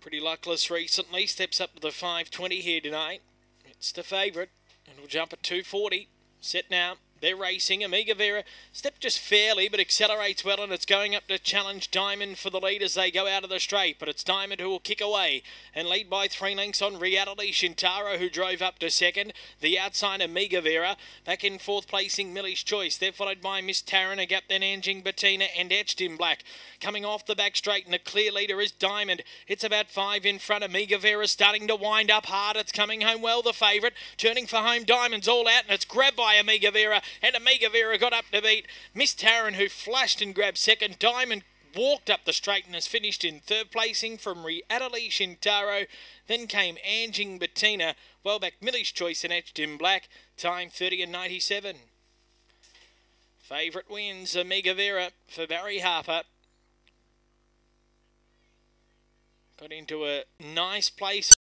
Pretty luckless recently. Steps up to the 520 here tonight. It's the favourite and we'll jump at 240. Set now. They're racing. Amiga Vera stepped just fairly, but accelerates well, and it's going up to challenge Diamond for the lead as they go out of the straight. But it's Diamond who will kick away and lead by three lengths on Reality Shintaro, who drove up to second. The outside Amiga Vera back in fourth placing Millie's Choice. They're followed by Miss Taryn, a gap then Anjing Bettina and Etched in Black. Coming off the back straight, and the clear leader is Diamond. It's about five in front. Amiga Vera starting to wind up hard. It's coming home well, the favourite. Turning for home, Diamond's all out, and it's grabbed by Amiga Vera and Amiga Vera got up to beat Miss Taryn, who flashed and grabbed second. Diamond walked up the straight and has finished in third placing from Reality Shintaro. Then came Anjing Bettina, well back Millie's Choice and Etched in Black, time 30 and 97. Favourite wins Amiga Vera for Barry Harper. Got into a nice place.